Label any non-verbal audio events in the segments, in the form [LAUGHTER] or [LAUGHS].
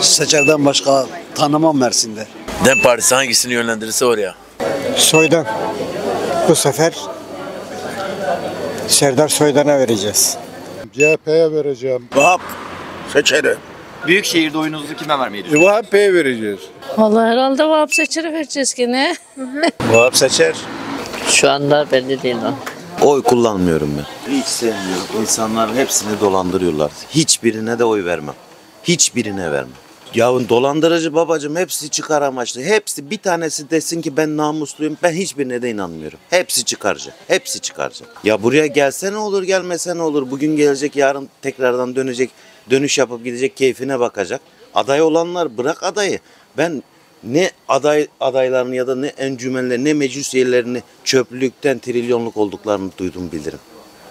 Seçer'den başka tanımam Mersin'de. Dem Partisi hangisini yönlendirirse oraya. Soydan. Bu sefer Serdar Soydan'a vereceğiz. CHP'ye vereceğim. Vahap Seçer'e. Büyükşehir'de oyununuzu kime vermeyi düşünüyorsunuz? CHP'ye vereceğiz. Vallahi herhalde Vahap Seçer'e vereceğiz gene. [LAUGHS] Vahap Seçer. Şu anda belli değil o. Oy kullanmıyorum ben. Hiç sevmiyorum. İnsanlar hepsini dolandırıyorlar. Hiçbirine de oy vermem. Hiçbirine vermem. Yavun dolandırıcı babacım hepsi çıkar amaçlı. Hepsi bir tanesi desin ki ben namusluyum. Ben hiçbirine de inanmıyorum. Hepsi çıkarcı. Hepsi çıkarcı. Ya buraya gelse ne olur gelmese ne olur. Bugün gelecek yarın tekrardan dönecek. Dönüş yapıp gidecek keyfine bakacak. Aday olanlar bırak adayı. Ben ne aday adaylarını ya da ne encümenleri ne meclis üyelerini çöplükten trilyonluk olduklarını duydum bilirim.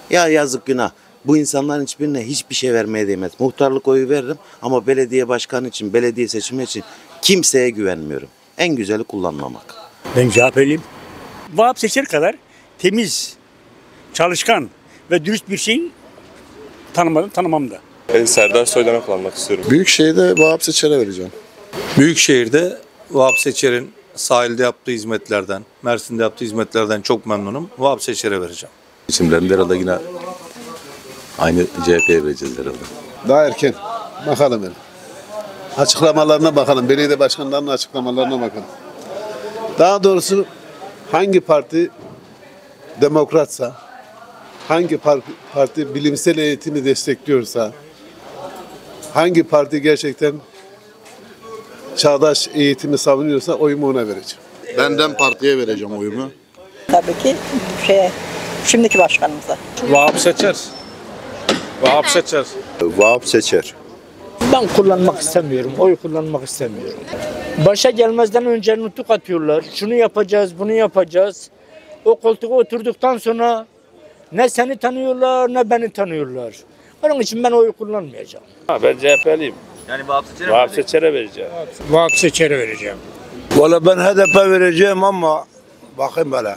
Ya yazık günah. Bu insanların hiçbirine hiçbir şey vermeye değmez. Muhtarlık oyu veririm ama belediye başkanı için, belediye seçimi için kimseye güvenmiyorum. En güzeli kullanmamak. Ben CHP'liyim. Vahap Seçer kadar temiz, çalışkan ve dürüst bir şeyin tanımadım, tanımam da. Ben Serdar Soydan'a kullanmak istiyorum. Büyükşehir'de Vahap Seçer'e vereceğim. Büyükşehir'de Vahap Seçer'in sahilde yaptığı hizmetlerden, Mersin'de yaptığı hizmetlerden çok memnunum. Vahap Seçer'e vereceğim. İsimlerinde herhalde yine aynı CHP'ye vereceğiz herhalde. Daha erken. Bakalım hele. Açıklamalarına bakalım. Belediye başkanlarının açıklamalarına bakalım. Daha doğrusu hangi parti demokratsa, hangi par- parti bilimsel eğitimi destekliyorsa, hangi parti gerçekten çağdaş eğitimi savunuyorsa oyumu ona vereceğim. Benden partiye vereceğim oyumu. Tabii ki şey, şimdiki başkanımıza. Vahap Seçer. Vahap Seçer. Vahap Seçer. Ben kullanmak istemiyorum. Oy kullanmak istemiyorum. Başa gelmezden önce nutuk atıyorlar. Şunu yapacağız, bunu yapacağız. O koltuğa oturduktan sonra ne seni tanıyorlar ne beni tanıyorlar. Onun için ben oy kullanmayacağım. Ben CHP'liyim. Yani Vahap Seçer'e Vahap? Seçer'e vereceğim. Vahap Seçer'e vereceğim. Valla ben HDP vereceğim ama bakayım böyle.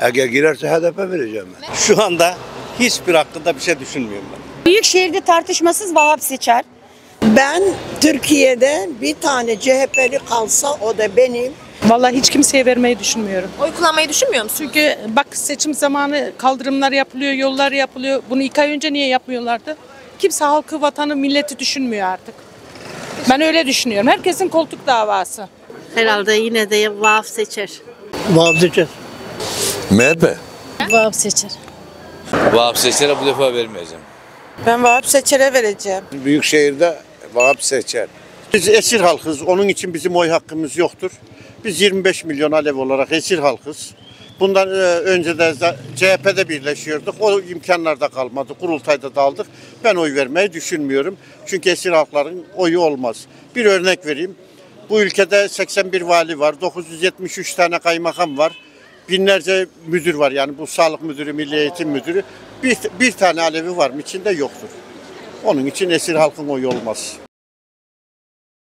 Eğer girerse HDP vereceğim ben. Şu anda hiçbir hakkında bir şey düşünmüyorum ben. Büyükşehir'de tartışmasız Vahap Seçer. Ben Türkiye'de bir tane CHP'li kalsa o da benim. Vallahi hiç kimseye vermeyi düşünmüyorum. Oy kullanmayı düşünmüyor musun? Çünkü bak seçim zamanı kaldırımlar yapılıyor, yollar yapılıyor. Bunu iki ay önce niye yapmıyorlardı? Kimse halkı, vatanı, milleti düşünmüyor artık. Ben öyle düşünüyorum. Herkesin koltuk davası. Herhalde yine de Vahap Seçer. Vahap Seçer. MHP. Vahap Seçer. Vahap Seçer'e bu defa vermeyeceğim. Ben Vahap Seçer'e vereceğim. Büyükşehir'de Vahap Seçer. Biz esir halkız. Onun için bizim oy hakkımız yoktur. Biz 25 milyon alev olarak esir halkız. Bundan e, önce de CHP'de birleşiyorduk. O imkanlar da kalmadı. Kurultayda da aldık. Ben oy vermeyi düşünmüyorum. Çünkü esir halkların oyu olmaz. Bir örnek vereyim. Bu ülkede 81 vali var. 973 tane kaymakam var. Binlerce müdür var. Yani bu sağlık müdürü, milli eğitim müdürü. Bir, bir tane alevi var mı? İçinde yoktur. Onun için esir halkın oyu olmaz.